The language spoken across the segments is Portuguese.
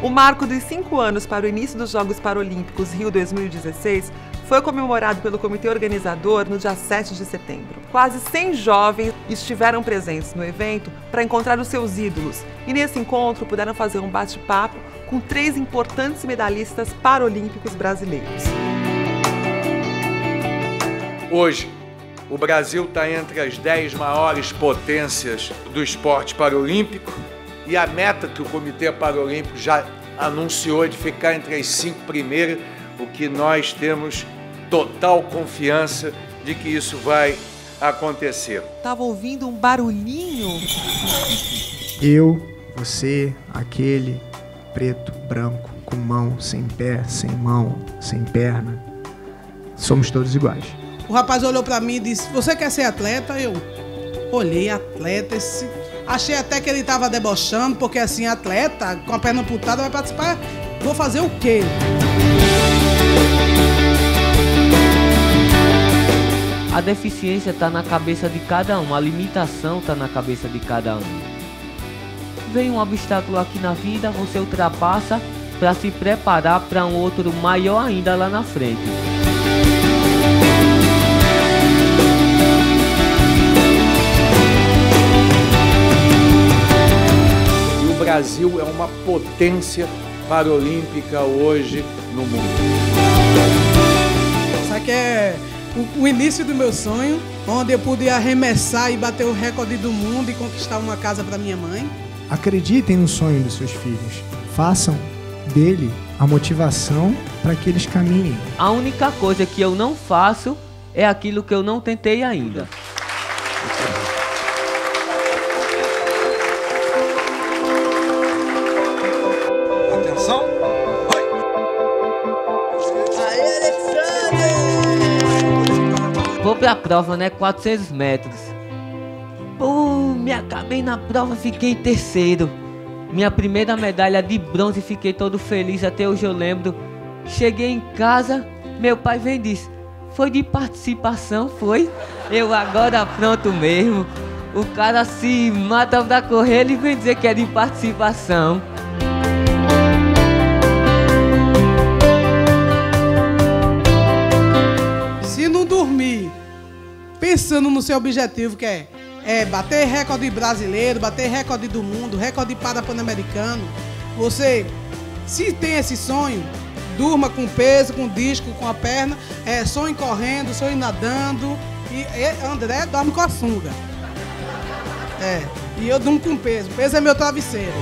O marco dos cinco anos para o início dos Jogos Paralímpicos Rio 2016 foi comemorado pelo comitê organizador no dia 7 de setembro. Quase 100 jovens estiveram presentes no evento para encontrar os seus ídolos e nesse encontro puderam fazer um bate-papo com três importantes medalhistas paralímpicos brasileiros. Hoje, o Brasil está entre as 10 maiores potências do esporte paralímpico e a meta que o Comitê Paralímpico já anunciou é de ficar entre as cinco primeiras, o que nós temos total confiança de que isso vai acontecer. Tava ouvindo um barulhinho? Eu, você, aquele, preto, branco, com mão, sem pé, sem mão, sem perna, somos todos iguais. O rapaz olhou para mim e disse: Você quer ser atleta? Eu olhei, atleta. Esse... Achei até que ele estava debochando, porque assim, atleta com a perna amputada vai participar. Vou fazer o quê? A deficiência está na cabeça de cada um, a limitação está na cabeça de cada um. Vem um obstáculo aqui na vida, você ultrapassa para se preparar para um outro maior ainda lá na frente. Brasil é uma potência paralímpica hoje no mundo. Isso aqui é o, o, início do meu sonho, onde eu pude arremessar e bater o recorde do mundo e conquistar uma casa para minha mãe. Acreditem no sonho dos seus filhos. Façam dele a motivação para que eles caminhem. A única coisa que eu não faço é aquilo que eu não tentei ainda. Vou pra prova, né? 400 metros. Pô, me acabei na prova, fiquei terceiro. Minha primeira medalha de bronze, fiquei todo feliz, até hoje eu lembro. Cheguei em casa, meu pai vem e Foi de participação, foi? Eu agora pronto mesmo. O cara se mata pra correr, ele vem dizer que é de participação. Pensando no seu objetivo, que é, é bater recorde brasileiro, bater recorde do mundo, recorde para pan-americano, você, se tem esse sonho, durma com peso, com disco, com a perna, é, sonhe correndo, sonhe nadando, e, e André dorme com a sunga. É, e eu durmo com peso, peso é meu travesseiro.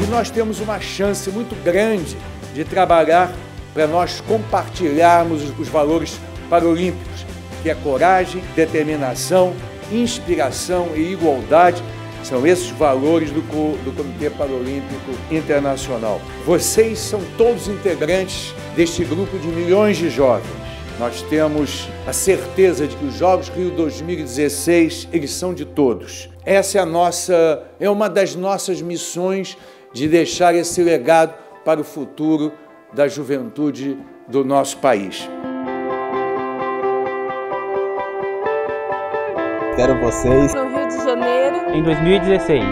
E nós temos uma chance muito grande de trabalhar para nós compartilharmos os valores paralímpicos, que é coragem, determinação, inspiração e igualdade. São esses valores do, do Comitê Paralímpico Internacional. Vocês são todos integrantes deste grupo de milhões de jovens. Nós temos a certeza de que os Jogos Rio 2016 eles são de todos. Essa é a nossa, é uma das nossas missões de deixar esse legado para o futuro da juventude do nosso país. Quero vocês no Rio de Janeiro em 2016.